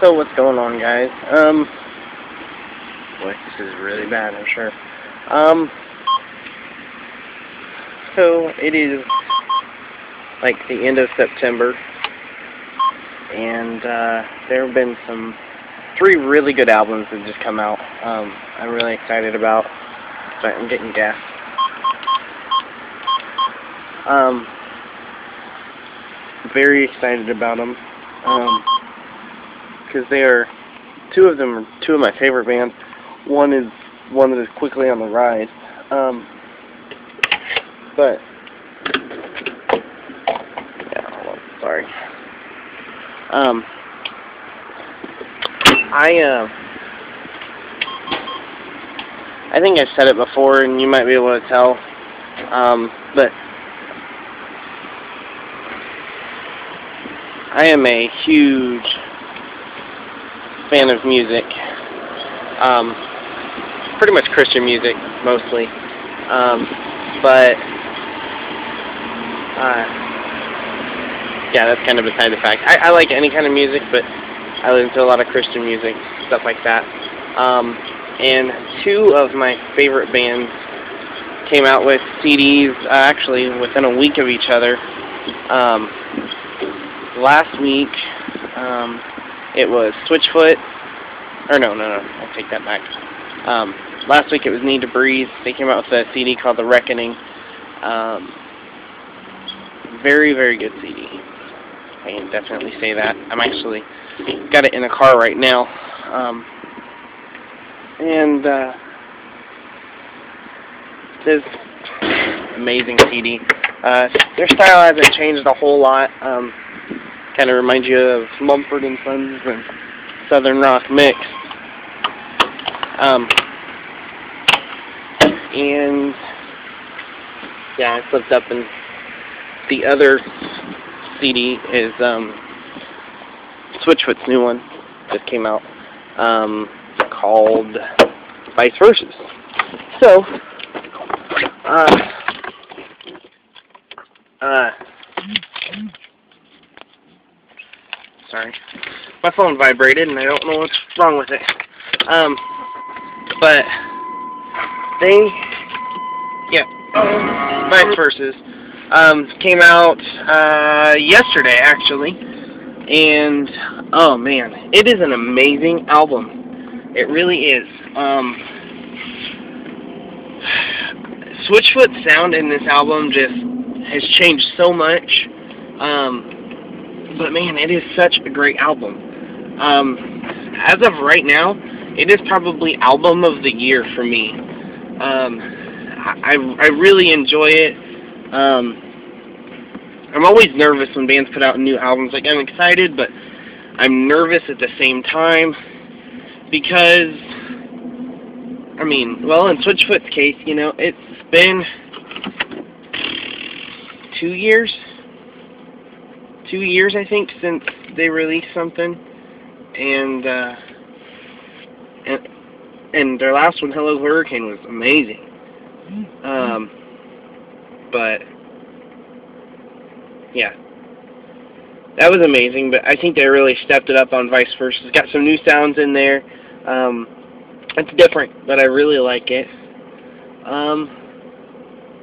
So what's going on, guys? Um, boy, this is really bad, I'm sure. Um, so it is like the end of September, and uh, there have been some three really good albums that just come out. Um, I'm really excited about. But I'm getting gas. Um, very excited about them. Um, because they are two of them are two of my favorite bands. One is one that is quickly on the rise. Um, but yeah, on, sorry. Um, I uh, I think I've said it before, and you might be able to tell. Um, but I am a huge fan of music. Um, pretty much Christian music, mostly. Um, but, uh, yeah, that's kind of beside the fact. I, I like any kind of music, but I listen to a lot of Christian music, stuff like that. Um, and two of my favorite bands came out with CDs, uh, actually, within a week of each other. Um, last week, um, it was Switchfoot. Or no, no, no. I'll take that back. Um, last week it was Need to Breathe. They came out with a CD called The Reckoning. Um, very, very good CD. I can definitely say that. I'm actually got it in the car right now. Um, and uh, this amazing CD. Uh, their style hasn't changed a whole lot. Um, kind of reminds you of Mumford and Sons and Southern Rock mix. Um, and yeah, I flipped up, and the other CD is um, Switchfoot's new one that came out um, called Vice Verses. So, uh, uh, sorry. My phone vibrated and I don't know what's wrong with it. Um, but they, yeah, Vice Verses, um, came out uh, yesterday actually, and oh man, it is an amazing album. It really is. Um, Switchfoot's sound in this album just has changed so much. Um, but man, it is such a great album. Um, as of right now, it is probably album of the year for me. Um, I I really enjoy it. Um, I'm always nervous when bands put out new albums. Like I'm excited, but I'm nervous at the same time because I mean, well, in Switchfoot's case, you know, it's been two years two years, I think, since they released something, and uh, and and their last one, Hello Hurricane, was amazing. Um, but yeah, that was amazing. But I think they really stepped it up on Vice Verses. It's got some new sounds in there. Um, it's different, but I really like it. Um,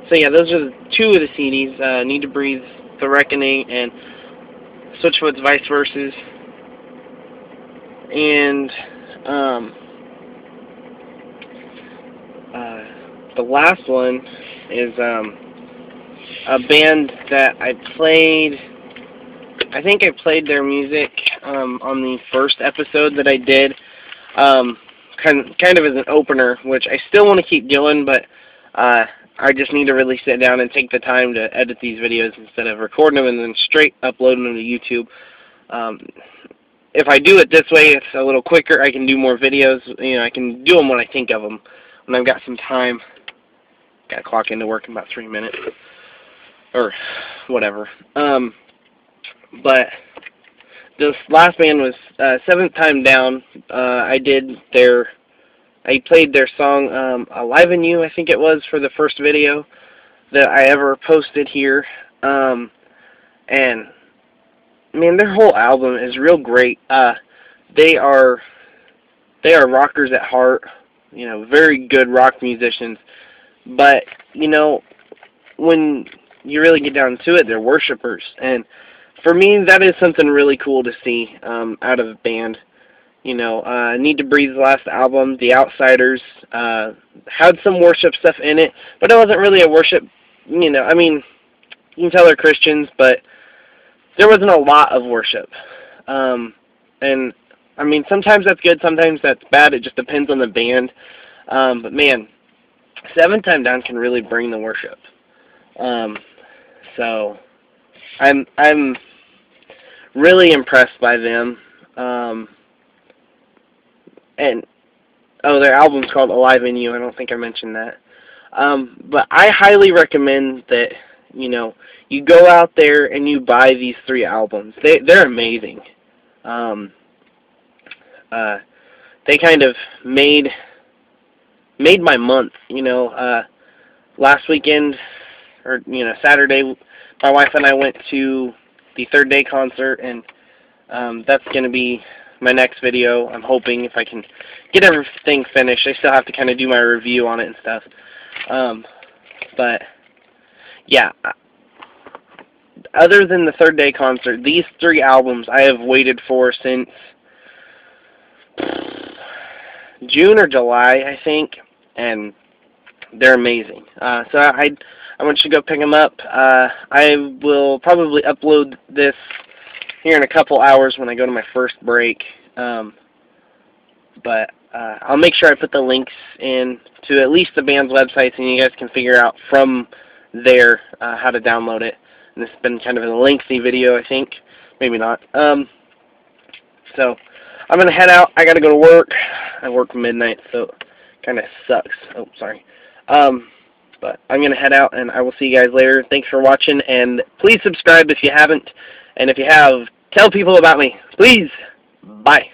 so yeah, those are the two of the CDs. Uh, Need to Breathe, The Reckoning, and Switchfoot's Vice Verses. And um, uh, the last one is um, a band that I played. I think I played their music um, on the first episode that I did, um, kind kind of as an opener, which I still want to keep doing, but uh, I just need to really sit down and take the time to edit these videos instead of recording them and then straight uploading them to YouTube. Um, if I do it this way, it's a little quicker. I can do more videos. You know, I can do them when I think of them, when I've got some time. Got to clock into work in about three minutes, or whatever. Um, but this last band was uh, Seventh Time Down. Uh, I did their I played their song um, Alive in You, I think it was, for the first video that I ever posted here. Um, and, man, their whole album is real great. Uh, they are they are rockers at heart. You know, very good rock musicians. But you know, when you really get down to it, they're worshipers, and for me, that is something really cool to see um, out of a band. You know, uh, Need to Breathe's last album, The Outsiders, uh, had some worship stuff in it, but it wasn't really a worship. You know, I mean, you can tell they're Christians, but there wasn't a lot of worship. Um, and I mean, sometimes that's good, sometimes that's bad. It just depends on the band. Um, but man, Seventh Time Down can really bring the worship. Um, so I'm I'm really impressed by them. Um, and oh, their album's called Alive in You. I don't think I mentioned that. Um, but I highly recommend that you know you go out there and you buy these three albums. They they're amazing. Um, uh, they kind of made made my month. You know, uh, last weekend or you know Saturday, my wife and I went to the Third Day concert, and um, that's going to be my next video. I'm hoping if I can get everything finished. I still have to kind of do my review on it and stuff. Um, but yeah, other than the Third Day concert, these three albums I have waited for since June or July, I think, and they're amazing. Uh, so I I want you to go pick them up. Uh, I will probably upload this here in a couple hours when I go to my first break. Um, but uh, I'll make sure I put the links in to at least the band's websites, and you guys can figure out from there uh, how to download it. And has been kind of a lengthy video, I think. Maybe not. Um, so I'm gonna head out. I gotta go to work. I work midnight, so it kind of sucks. Oh, sorry. Um, but I'm going to head out, and I will see you guys later. Thanks for watching, and please subscribe if you haven't. And if you have, tell people about me. Please. Bye.